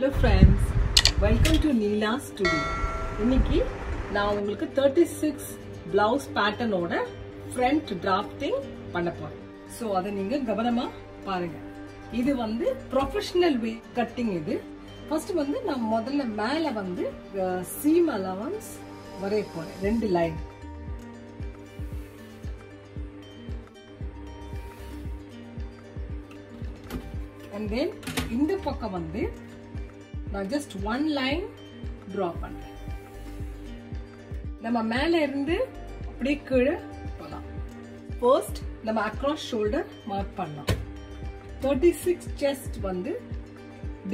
Hello friends welcome to Neela studio இன்னைக்கு நான் உங்களுக்கு தேர்ட்டி சிக்ஸ் பிளவுஸ் பேட்டர்னோட ஃப்ரண்ட் டிராஃப்டிங் பண்ண போறேன். ஸோ அதை நீங்க கவனமாக பாருங்க. இது வந்து ப்ரொஃபஷனல் வே கட்டிங் இது. ஃபர்ஸ்ட் வந்து நான் முதல்ல மேலே வந்து சீம் அலவன்ஸ் வரைய போறேன். ரெண்டு லைன் அண்ட் தென் இந்த பக்கம் வந்து நான் ஜஸ்ட் ஒன் லைன் ட்ரா பண்றேன். நம்ம மேல இருந்து அப்படியே கீழே போகலாம் ஃபர்ஸ்ட் நம்ம அக்ராஸ் ஷோல்டர் மார்க் பண்ணலாம். தேர்ட்டி சிக்ஸ் செஸ்ட் வந்து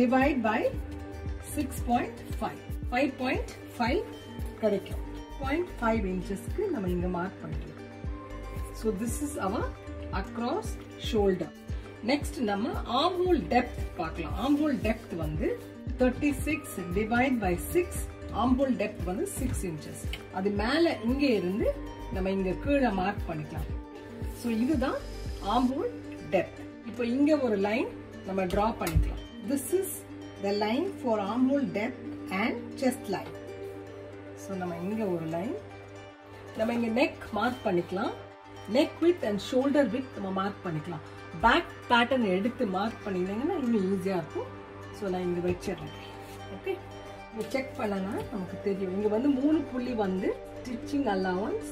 divide by six point five five point five கிடைக்கும். பாயிண்ட் ஃபைவ் இன்ச்சஸ்க்கு நம்ம இங்கே மார்க் பண்ணிக்கலாம். So this is our across shoulder next நம்ம ஆம் ஹோல் டெப்த் பார்க்கலாம். ஆம் ஹோல் டெப்த் வந்து thirty six divide by six arm depth வந்து six inches அது மேலே இங்கே இருந்து நம்ம இங்கே கீழே மார்க் பண்ணிக்கலாம். ஸோ இதுதான் ஆம்பூல் டெப்த் இப்போ இங்கே ஒரு லைன் நம்ம ட்ரா பண்ணிக்கலாம். This is the line for ஆம்பூல் depth and chest line so நம்ம இங்கே ஒரு லைன் நம்ம இங்கே நெக் மார்க் பண்ணிக்கலாம். Neck width and shoulder width நம்ம மார்க் பண்ணிக்கலாம். பேக் பேட்டர்ன் எடுத்து மார்க் பண்ணியிருந்தீங்கன்னா இன்னும் ஈஸியாக இருக்கும். ஸோ நான் இங்கே வச்சிடுறேன். ஓகே இங்கே செக் பண்ணனா நமக்கு தெரியும். இங்கே வந்து மூணு புள்ளி வந்து ஸ்டிச்சிங் அலவன்ஸ்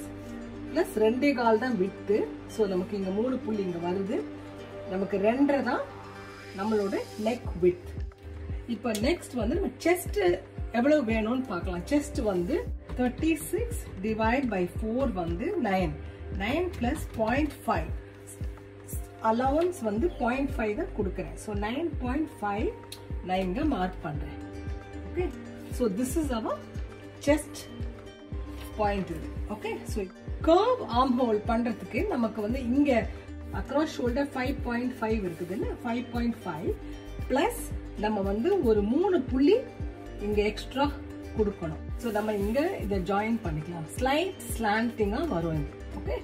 ப்ளஸ் ரெண்டே கால் தான் விட்டு ஸோ நமக்கு இங்கே மூணு புள்ளி இங்கே வருது. நமக்கு ரெண்டரை தான் நம்மளோட நெக் வித் இப்போ நெக்ஸ்ட் வந்து நம்ம செஸ்ட் எவ்வளவு வேணும்னு பார்க்கலாம். செஸ்ட் வந்து thirty six divide by four வந்து nine nine plus point five allowance வந்து பாயிண்ட் ஃபைவ் தான் கொடுக்குறேன். ஸோ நைன் பாயிண்ட் ஃபைவ் நான் இங்கே மார்க் பண்ணுறேன் okay so this is our chest point இது. Okay so curve armhole பண்ணுறதுக்கு நமக்கு வந்து இங்கே across shoulder five point five இருக்குதுன்னு ஃபைவ் பாயிண்ட் ஃபைவ் ப்ளஸ் நம்ம வந்து ஒரு மூணு புள்ளி இங்கே எக்ஸ்ட்ரா கொடுக்கணும். ஸோ நம்ம இங்கே இதை ஜாயின் பண்ணிக்கலாம். ஸ்லைட் ஸ்லாண்டிங்காக வரும் இது. ஓகே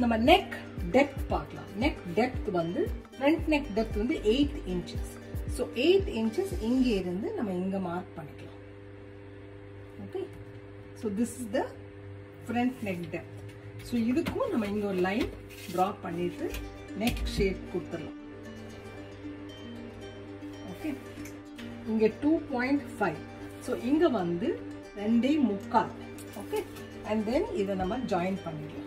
நம்ம நெக் டெப்த் பார்க்கலாம். நெக் டெப்த் வந்து ஃப்ரண்ட் நெக் டெப்த் வந்து eight inches so eight inches இங்கே இருந்து நம்ம இங்கே மார்க் பண்ணிக்கலாம். Okay so this is the front neck depth so இதுக்கும் நம்ம இங்கே ஒரு லைன் ட்ரா பண்ணிட்டு நெக் ஷேப் கொடுத்துடலாம். ஓகே இங்கே டூ பாயிண்ட் ஃபைவ் ஸோ இங்கே வந்து ரெண்டே முக்கால். ஓகே அண்ட் தென் இதை நம்ம ஜாயின் பண்ணிடலாம்.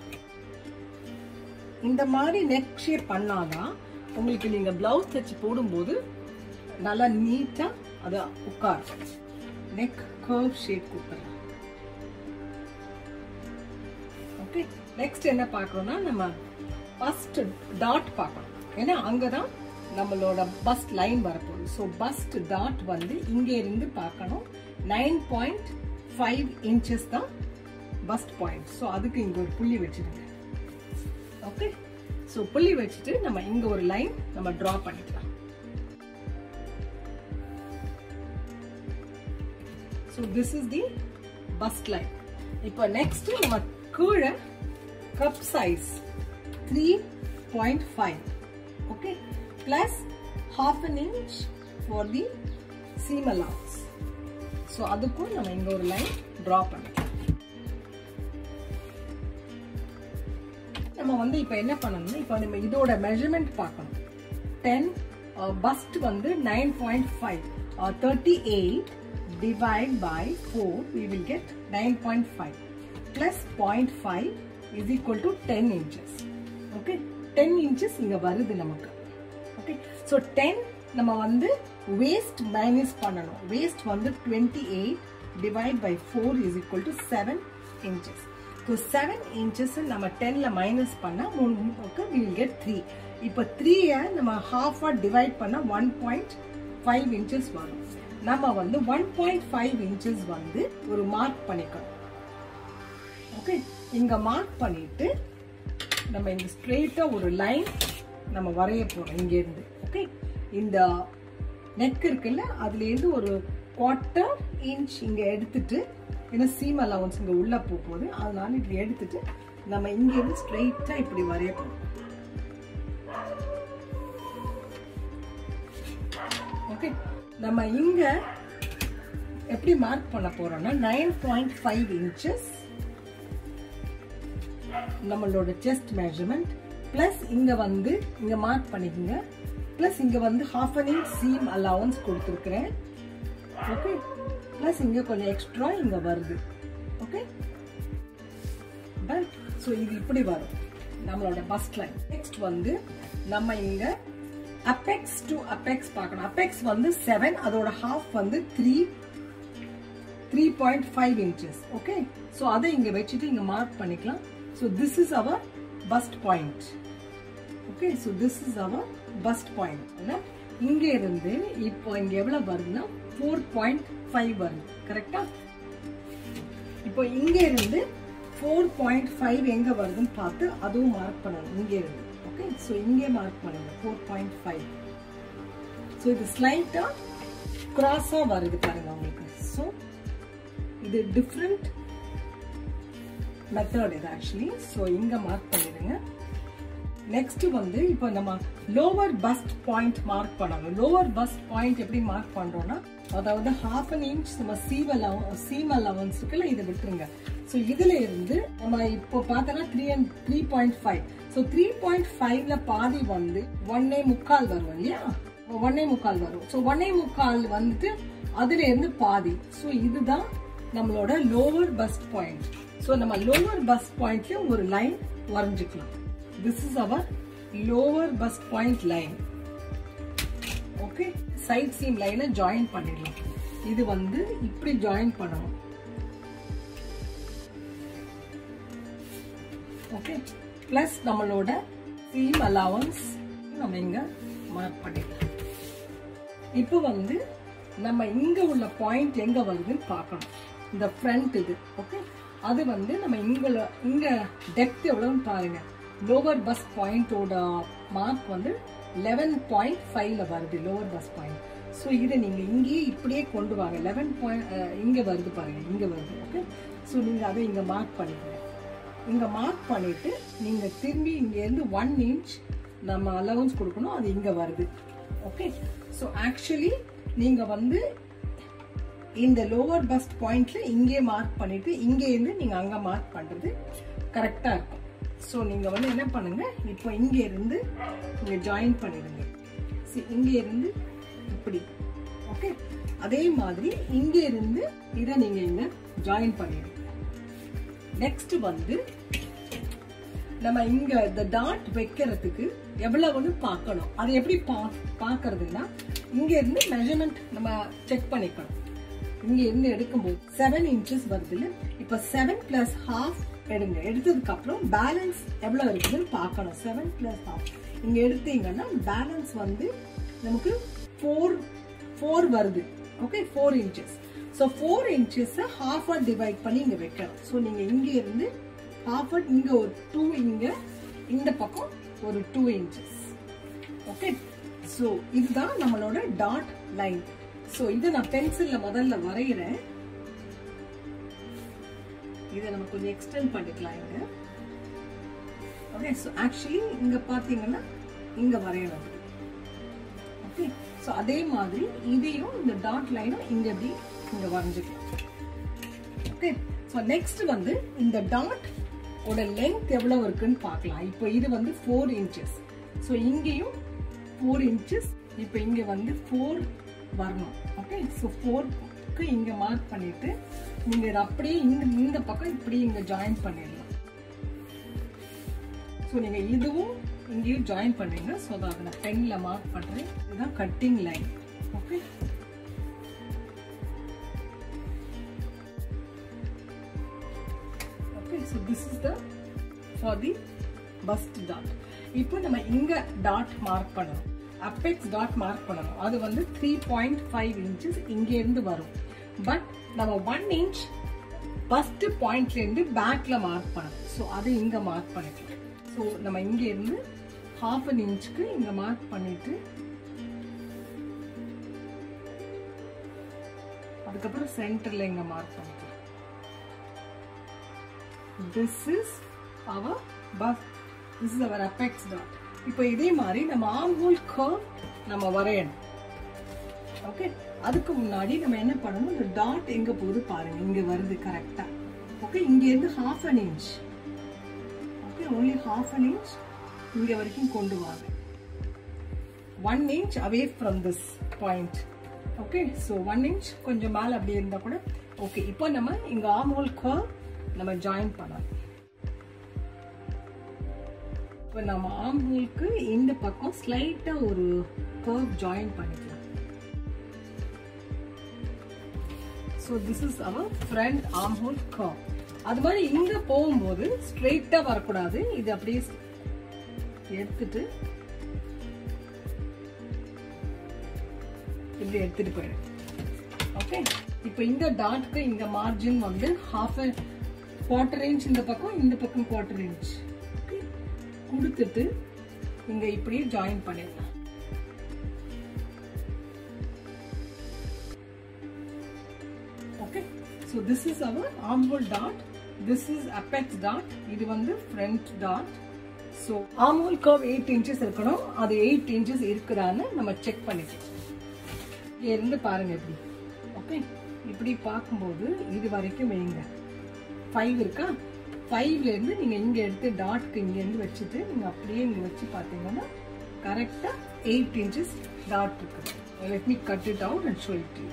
இந்த மாதிரி நெக் ஷேப் பண்ணாதான் உங்களுக்கு நீங்க பிளவுஸ் தச்சு போடும்போது நல்லா நீட்டா அதை உட்காரும். நெக் கர்வ் ஷேப் கொடுக்கலாம் ஓகே நெக்ஸ்ட் என்ன பார்க்கறோம்னா நம்ம ஃபர்ஸ்ட் டாட் பார்க்கணும். ஏன்னா அங்கதான் நம்மளோட பஸ்ட் லைன் வரப்போகுது. ஸோ பஸ்ட் டாட் வந்து இங்கே இருந்து பார்க்கணும். நைன் பாயிண்ட் ஃபைவ் இன்ச்சஸ் தான் பஸ்ட் பாயிண்ட் ஸோ அதுக்கு இங்கே ஒரு புள்ளி வச்சிருங்க ஓகே ஸோ புள்ளி வச்சுட்டு நம்ம இங்க ஒரு லைன் நம்ம ட்ரா பண்ணிக்கலாம். So this is the bust line இப்போ நெக்ஸ்ட் நம்ம கீழே cup size three point five okay plus half an inch for the seam allowance so அதுக்கும் நம்ம இங்க ஒரு லைன் ட்ரா பண்ணலாம். நம்ம வந்து இப்போ என்ன பண்ணணும் இப்போ நம்ம இதோட மெஷர்மெண்ட் பார்க்கணும். டென் பஸ்ட் uh, வந்து nine point five thirty eight divide by four we will get nine point five plus point five is equal to ten inches okay ten inches இங்கே வருது நமக்கு. ஓகே ஸோ டென் நம்ம வந்து waist minus பண்ணணும். Waist வந்து twenty eight divide by four is equal to seven inches so seven inches நம்ம டென்ல minus பண்ணால் மூணு வில் கெட் த்ரீ இப்போ த்ரீயை நம்ம ஹாஃபாக டிவைட் பண்ண ஒன் பாயிண்ட் ஃபைவ் இன்ச்சஸ் வரும். நம்ம வந்து ஒன் பாயிண்ட் ஃபைவ் இன்ச்சஸ் வந்து ஒரு மார்க் பண்ணிக்கணும். ஓகே இங்கே மார்க் பண்ணிட்டு நம்ம இந்த ஸ்ட்ரெயிட்டாக ஒரு லைன் நம்ம வரைய போகிறோம் இங்கேருந்து. ஓகே இந்த நெக் இருக்குல்ல அதுலேருந்து ஒரு குவார்ட்டர் இன்ச் இங்கே எடுத்துட்டு ஏன்னா சீம் அலவன்ஸ் இங்கே உள்ளே போக போகுது அதனால இப்படி எடுத்துட்டு நம்ம இங்கேருந்து ஸ்ட்ரைட்டாக இப்படி வரைய போகிறோம் ஓகே நம்ம இங்கே எப்படி மார்க் பண்ண போகிறோன்னா நைன் பாயிண்ட் ஃபைவ் இன்ச்சஸ் நம்மளோட செஸ்ட் மெஷர்மெண்ட் ப்ளஸ் இங்கே வந்து இங்கே மார்க் பண்ணிக்கோங்க. ப்ளஸ் இங்கே வந்து half an inch seam allowance கொடுத்துருக்குறேன். ஓகே ப்ளஸ் இங்கே கொஞ்சம் எக்ஸ்ட்ரா இங்கே வருது. ஓகே பட் ஸோ இது இப்படி வரும். நம்மளோட பஸ்ட் லைன் நெக்ஸ்ட் வந்து நம்ம இங்கே அப்பெக்ஸ் டு அப்பெக்ஸ் பார்க்கணும். அப்பெக்ஸ் வந்து செவன் அதோட ஹாஃப் வந்து three three point five inches okay so அதை இங்கே வச்சுட்டு இங்கே மார்க் பண்ணிக்கலாம். So this is our bust point okay so this is our bust point இங்கே இருந்து இப்போ இங்கே எவ்வளோ வருதுன்னா ஃபோர் பாயிண்ட் ஃபைவ் வருது கரெக்டா இப்போ இங்க இருந்து ஃபோர் பாயிண்ட் ஃபைவ் எங்க வருதுன்னு பார்த்து அதுவும் மார்க் பண்ணணும். இங்க இருந்து ஓகே ஸோ இங்கே மார்க் பண்ணுங்க ஃபோர் பாயிண்ட் ஃபைவ் ஸோ இது ஸ்லைட்டா கிராஸா வருது பாருங்க உங்களுக்கு. ஸோ இது டிஃப்ரெண்ட் மெத்தட் இது ஆக்சுவலி ஸோ இங்க மார்க் பண்ணிடுங்க. நெக்ஸ்ட் வந்து இப்போ நம்ம லோவர் பஸ்ட் பாயிண்ட் மார்க் பண்ணணும். லோவர் பஸ்ட் பாயிண்ட் எப்படி மார்க் பண்றோம்னா அதாவது ஹாஃப் அன் இன்ச் நம்ம சீம் அலவன் சீம் அலவன்ஸ் இருக்குல்ல இதை விட்டுருங்க. ஸோ இதுல இருந்து நம்ம இப்போ பார்த்தோன்னா three and three point five so three point ஃபைவ்ல பாதி வந்து ஒன்னே முக்கால் வரும் இல்லையா? ஒன்னே முக்கால் வரும். ஸோ ஒன்னே முக்கால் வந்துட்டு அதுல இருந்து பாதி. ஸோ இதுதான் நம்மளோட லோவர் பஸ்ட் பாயிண்ட் ஸோ நம்ம லோவர் பஸ்ட் பாயிண்ட்ல ஒரு line வரைஞ்சிக்கலாம். This is our lower bust point line okay side seam லைனை ஜாயின் பண்ணிடலாம். இது வந்து இப்படி ஜாயின் பண்ணணும். ஓகே ப்ளஸ் நம்மளோட சீம் அலவன்ஸ் நம்ம இங்க மார்க் பண்ணிடலாம். இப்போ வந்து நம்ம இங்க உள்ள பாயிண்ட் எங்க வருதுன்னு பார்க்கணும். இந்த ஃப்ரண்ட் இது. ஓகே அது வந்து நம்ம இங்க இங்க டெப்த் எவ்வளோன்னு பாருங்க. லோவர் பஸ் பாயிண்டோட மார்க் வந்து லெவன் பாயிண்ட் ஃபைவ்ல வருது லோவர் பஸ் பாயிண்ட் ஸோ இதை நீங்கள் இங்கேயே இப்படியே கொண்டு வாங்க. லெவன் பாயிண்ட் இங்கே வருது பாருங்கள் இங்கே வருது ஓகே ஸோ நீங்கள் அதை இங்கே மார்க் பண்ணிக்கோங்க. இங்கே மார்க் பண்ணிவிட்டு நீங்கள் திரும்பி இங்கேருந்து ஒன் இன்ச் நம்ம அலவன்ஸ் கொடுக்கணும் அது இங்கே வருது ஓகே ஸோ ஆக்சுவலி நீங்கள் வந்து இந்த லோவர் பஸ்ட் பாயிண்ட்ல இங்கே மார்க் பண்ணிட்டு இங்கே இருந்து அங்கே மார்க் பண்ணுறது கரெக்டாக இருக்கும். ஸோ நீங்க வந்து என்ன பண்ணுங்க? இப்போ இங்க இருந்து இங்க ஜாயின் பண்ணிடுங்க. சரி இங்க இருந்து இப்படி. ஓகே அதே மாதிரி இங்க இருந்து இதை நீங்க இங்க ஜாயின் பண்ணிடுங்க. நெக்ஸ்ட் வந்து நம்ம இங்க இந்த டாட் வைக்கிறதுக்கு எவ்வளவுன்னு பார்க்கணும். அது எப்படி பா பார்க்கறதுன்னா இங்க இருந்து மெஷர்மெண்ட் நம்ம செக் பண்ணிக்கணும். இங்க இருந்து எடுக்கும்போது செவன் இன்ச்சஸ் வருது இப்ப செவன் பிளஸ் ஹாஃப் எடுங்க. எடுத்ததுக்கப்புறம் பேலன்ஸ் எவ்வளோ இருக்குதுன்னு பார்க்கணும். செவன் ப்ளஸ் ஆஃப் நீங்கள் எடுத்தீங்கன்னா பேலன்ஸ் வந்து நமக்கு ஃபோர் ஃபோர் வருது. Okay four inches so four இன்ச்சஸை ஹாஃபாக டிவைட் பண்ணி இங்கே வைக்கணும். ஸோ நீங்கள் இங்கே இருந்து ஹாஃப் இங்கே ஒரு டூ இங்கே இந்த பக்கம் ஒரு டூ இன்ச்சஸ் ஓகே ஸோ இதுதான் நம்மளோட டாட் லைன் ஸோ இதை நான் பென்சிலில் முதல்ல வரைகிறேன் இதை நம்ம கொஞ்சம் எக்ஸ்டெண்ட் பண்ணிக்கலாம் இங்க. ஓகே ஸோ ஆக்சுவலி இங்க பாத்தீங்கன்னா இங்க வரையணும். ஓகே ஸோ அதே மாதிரி இதையும் இந்த டாட் லைனும் இங்கே எப்படி இங்க வரைஞ்சிக்கலாம். ஓகே ஸோ நெக்ஸ்ட் வந்து இந்த டாட் ஓட லென்த் எவ்வளவு இருக்குன்னு பார்க்கலாம். இப்போ இது வந்து ஃபோர் இன்ச்சஸ் ஸோ இங்கேயும் ஃபோர் இன்ச்சஸ் இப்போ இங்க வந்து ஃபோர் வரணும். ஓகே ஸோ ஃபோர்க்கு இங்க மார்க் பண்ணிட்டு நீங்க இதை அப்படியே இந்த இந்த பக்கம் இப்படி இங்க ஜாயின் பண்ணிடலாம். ஸோ நீங்க இதுவும் இங்கேயும் ஜாயின் பண்ணுங்க. ஸோ அதை நான் பெனில் மார்க் பண்ணுறேன் இதுதான் cutting line okay okay so this is the for the bust dot இப்போ நம்ம இங்க டாட் மார்க் பண்ணணும். அப்பெக்ஸ் டாட் மார்க் பண்ணணும். அது வந்து த்ரீ பாயிண்ட் ஃபைவ் இன்ச்சஸ் இங்கேருந்து வரும். பட் நம்ம ஒன் இன்ச் ஃபஸ்ட்டு பாயிண்ட்ல இருந்து பேக்ல மார்க் பண்ணணும். ஸோ அதை இங்க மார்க் பண்ணிக்கலாம். ஸோ நம்ம இங்க இருந்து ஹாஃப் அன் இன்ச்சுக்கு இங்க மார்க் பண்ணிட்டு அதுக்கப்புறம் சென்டர்ல இங்க மார்க் பண்ணிக்கலாம். This is our bust this is our apex dot இப்போ இதே மாதிரி நம்ம ஆம் ஹோல் கர்வ் நம்ம வரையணும். ஓகே அதுக்கு முன்னாடி நம்ம என்ன பண்ணணும்? இந்த டாட் எங்க போகுது பாருங்க. இங்க வருது கரெக்டா ஓகே இங்க இருந்து half an inch okay only half an inch இங்க வரைக்கும் கொண்டு வாங்க. One inch away from this point okay so one inch கொஞ்சம் மேலே அப்படி இருந்தால் கூட ஓகே இப்போ நம்ம இங்கே ஆம் ஹோல் கர்வ் நம்ம ஜாயின் பண்ணலாம். இப்போ நம்ம ஆம் ஹோலுக்கு இந்த பக்கம் ஸ்லைட்டாக ஒரு கர்வ் ஜாயின் பண்ணிக்கலாம். So this is our front armhole curve அது மாதிரி இங்க போகும்போது ஸ்ட்ரெயிட்டா வரக்கூடாது. இது அப்படியே எடுத்துட்டு இப்படி எடுத்துட்டு போயிடு ஓகே இப்போ இந்த டாட்க்கு இந்த மார்ஜின் வந்து ஹாஃப் குவார்டர் இன்ச் இந்த பக்கம் இந்த பக்கம் குவார்டர் இன்ச் கொடுத்துட்டு இங்க இப்படியே ஜாயின் பண்ணிடலாம். So this is our armhole dot this is apex dot இது வந்து front dot so armhole curve eight inches இருக்கணும். அது எயிட் இன்ச்சஸ் இருக்குதான்னு நம்ம செக் பண்ணிக்கலாம். இருந்து பாருங்க எப்படி ஓகே இப்படி பார்க்கும்போது இது வரைக்கும் வைங்க. ஃபைவ் இருக்கா? ஃபைவ்லேருந்து நீங்கள் இங்கே எடுத்து டாட்க்கு இங்கேருந்து வச்சுட்டு நீங்கள் அப்படியே இங்கே வச்சு பார்த்தீங்கன்னா கரெக்டாக எயிட் இன்ச்சஸ் டாட் இருக்குது let me cut it out and show it you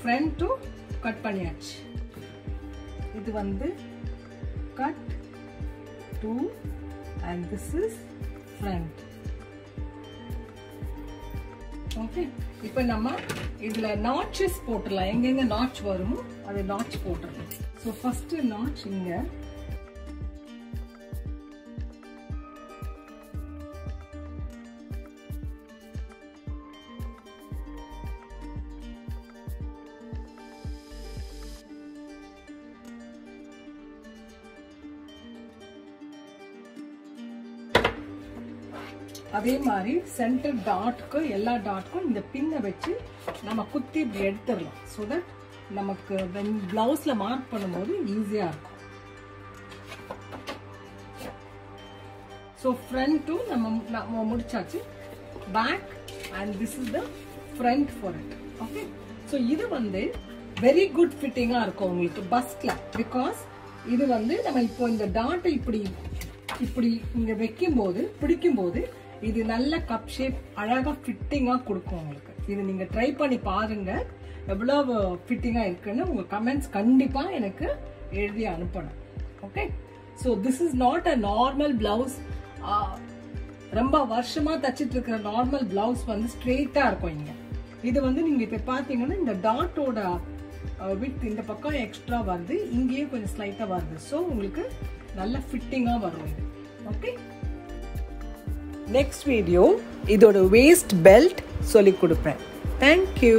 ஃப்ரண்ட்டும் cut பண்ணியாச்சு. இது வந்து cut two and this is front okay இப்போ நம்ம இதில் நாட்சஸ் போட்டுடலாம். எங்கெங்கே நாட்ச் வருமோ அது நாட்ச் போட்டுடலாம். ஸோ ஃபஸ்ட்டு நாட்ச் இங்கே. அதே மாதிரி சென்டர் டாட்க்கு எல்லா டாட்க்கும் இந்த பின்னை வச்சு நம்ம குத்தி இப்படி எடுத்துடலாம். ஸோ தட் நமக்கு பிளவுஸ்ல மார்க் பண்ணும்போது ஈஸியாக இருக்கும். ஸோ ஃப்ரண்ட்டும் நம்ம நம்ம முடிச்சாச்சு. Back and this is the front for it okay so இது வந்து வெரி குட் ஃபிட்டிங்காக இருக்கும் உங்களுக்கு பஸ்டில் பிகாஸ் இது வந்து நம்ம இப்போ இந்த டாட்டை இப்படி இப்படி இங்கே வைக்கும் போது பிடிக்கும் போது இது நல்ல கப் ஷேப் அழகா ஃபிட்டிங்கா கொடுக்கும் உங்களுக்கு. இது நீங்க ட்ரை பண்ணி பாருங்க. எவ்வளோ ஃபிட்டிங்கா இருக்குன்னு உங்க கமெண்ட்ஸ் கண்டிப்பா எனக்கு எழுதி அனுப்பணும். Okay so this is not a normal blouse ரொம்ப வருஷமா தச்சிட்டு இருக்கிற நார்மல் பிளவுஸ் வந்து ஸ்ட்ரெயிட்டா இருக்கும் இங்க. இது வந்து நீங்க இப்ப பாத்தீங்கன்னா இந்த டாட்டோட வித் இந்த பக்கம் எக்ஸ்ட்ரா வருது இங்கேயே கொஞ்சம் ஸ்லைட்டா வருது. ஸோ உங்களுக்கு நல்ல ஃபிட்டிங்கா வரும் இது. ஓகே நெக்ஸ்ட் வீடியோ இதோட வேஸ்ட் பெல்ட் சொல்லி கொடுப்பேன். Thank you